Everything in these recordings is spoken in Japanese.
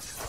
that.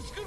星君